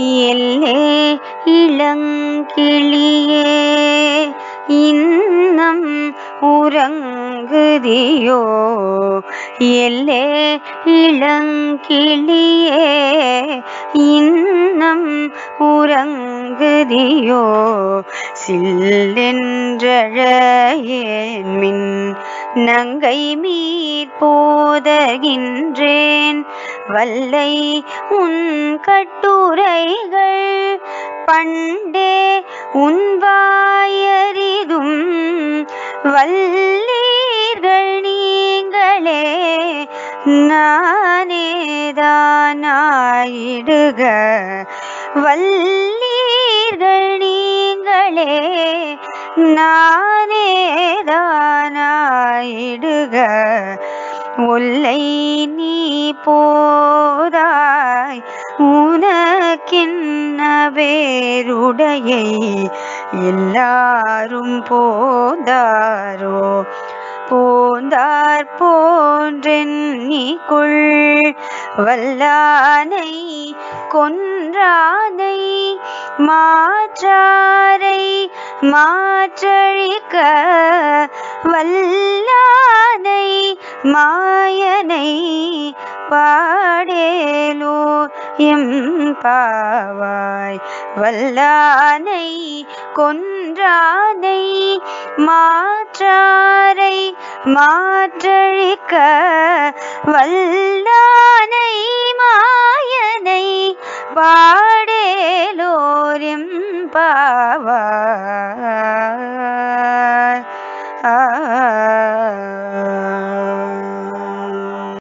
எல்லே இளங்கிளியே இன்னம் உறங்குதியோ? எல்லே இளங்கிளியே இன்னம் உறங்குதியோ? சில்லென்றழையேன் மின் நங்கை மீர் போதகின்றேன் வல்லை உன் கட்டுரைகள் பண்டே உன் வாயறிதும் வல்லீர்கள் நீங்களே நானேதானாயிடுக. வல்லீர்கள் நீங்களே நானேதானாயிடுக. ஒல்லை நீ போதாய் உனக்கின்ன வேருடையை எல்லாரும் போந்தாரோ? போந்தார் போன்றென்னிக்குள் வல்லானை கொன்றானை மாற்றாரை மாற்றழிக்க வல்ல மாயனை பாடேலோ எம் பாவாய் வல்லானை கொன்றானை மாற்றாரை மாற்றழிக்க வல்லானை மாயனை பாடேலோரிம் பாவாய். ஆ.